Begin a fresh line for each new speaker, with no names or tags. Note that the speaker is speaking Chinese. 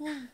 嗯。